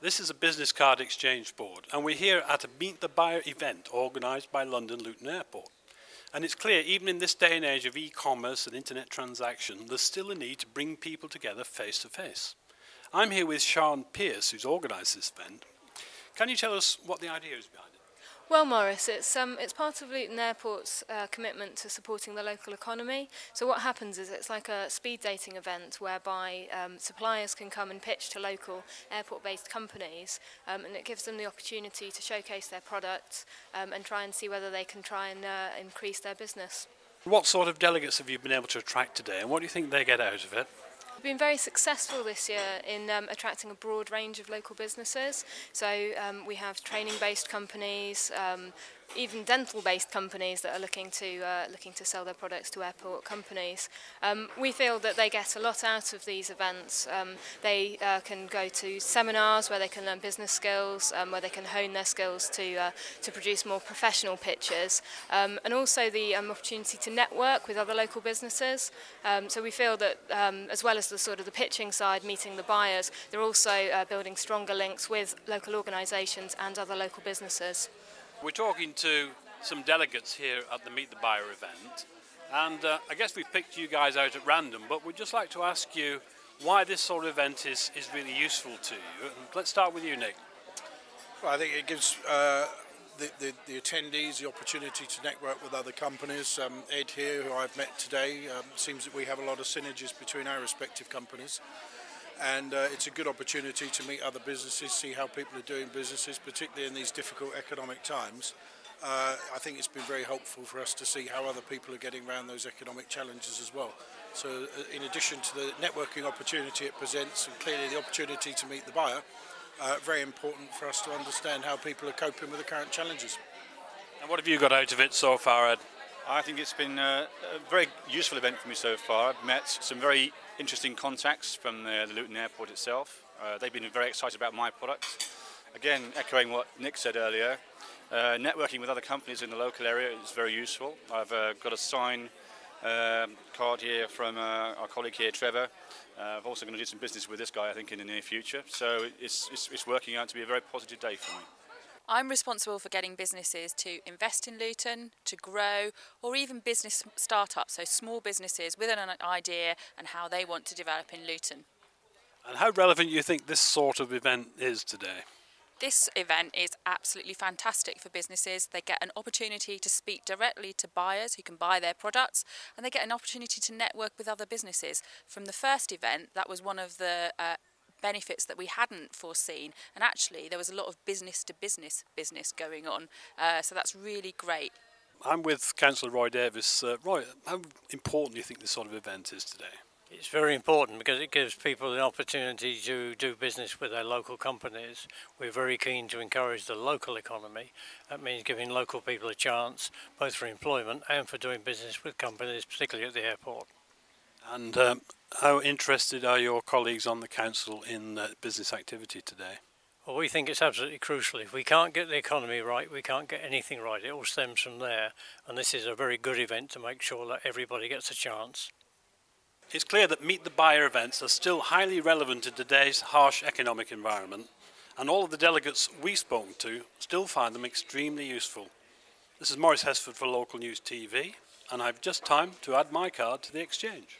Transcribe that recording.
This is a business card exchange board, and we're here at a Meet the Buyer event organised by London Luton Airport. And it's clear, even in this day and age of e commerce and internet transaction, there's still a need to bring people together face to face. I'm here with Sean Pierce, who's organised this event. Can you tell us what the idea is behind it? Well, Maurice, it's um, it's part of Luton Airport's uh, commitment to supporting the local economy. So what happens is it's like a speed dating event whereby um, suppliers can come and pitch to local airport-based companies, um, and it gives them the opportunity to showcase their products um, and try and see whether they can try and uh, increase their business. What sort of delegates have you been able to attract today, and what do you think they get out of it? We've been very successful this year in um, attracting a broad range of local businesses. So um, we have training-based companies, um, even dental-based companies that are looking to uh, looking to sell their products to airport companies. Um, we feel that they get a lot out of these events. Um, they uh, can go to seminars where they can learn business skills, um, where they can hone their skills to uh, to produce more professional pitches, um, and also the um, opportunity to network with other local businesses. Um, so we feel that as well as the sort of the pitching side, meeting the buyers, they're also uh, building stronger links with local organisations and other local businesses. We're talking to some delegates here at the Meet the Buyer event, and uh, I guess we've picked you guys out at random, but we'd just like to ask you why this sort of event is, is really useful to you. And let's start with you, Nick. Well, I think it gives uh, the, the, the, attendees the opportunity to network with other companies. Um, Ed here, who I've met today, um, seems that we have a lot of synergies between our respective companies and uh, it's a good opportunity to meet other businesses, see how people are doing businesses, particularly in these difficult economic times. Uh, I think it's been very helpful for us to see how other people are getting around those economic challenges as well. So uh, in addition to the networking opportunity it presents and clearly the opportunity to meet the buyer, uh, very important for us to understand how people are coping with the current challenges. And what have you got out of it so far, Ed? I think it's been a, a very useful event for me so far. I've met some very interesting contacts from the, the Luton Airport itself. Uh, they've been very excited about my products. Again, echoing what Nick said earlier, uh, networking with other companies in the local area is very useful. I've uh, got a sign um, card here from uh, our colleague here, Trevor. Uh, I'm also going to do some business with this guy, I think, in the near future. So it's, it's, it's working out to be a very positive day for me. I'm responsible for getting businesses to invest in Luton, to grow, or even business startups, so small businesses with an idea and how they want to develop in Luton. And how relevant do you think this sort of event is today? This event is absolutely fantastic for businesses. They get an opportunity to speak directly to buyers who can buy their products, and they get an opportunity to network with other businesses. From the first event, that was one of the uh, benefits that we hadn't foreseen. And actually, there was a lot of business to business business going on. Uh, so that's really great. I'm with Councillor Roy Davis. Uh, Roy, how important do you think this sort of event is today? It's very important because it gives people an opportunity to do business with their local companies. We're very keen to encourage the local economy. That means giving local people a chance, both for employment and for doing business with companies, particularly at the airport. And um, how interested are your colleagues on the council in uh, business activity today? Well, we think it's absolutely crucial. If we can't get the economy right, we can't get anything right. It all stems from there. And this is a very good event to make sure that everybody gets a chance. It's clear that Meet the Buyer events are still highly relevant in today's harsh economic environment, and all of the delegates we spoke to still find them extremely useful. This is Maurice Hesford for Local News TV, and I've just time to add my card to the exchange.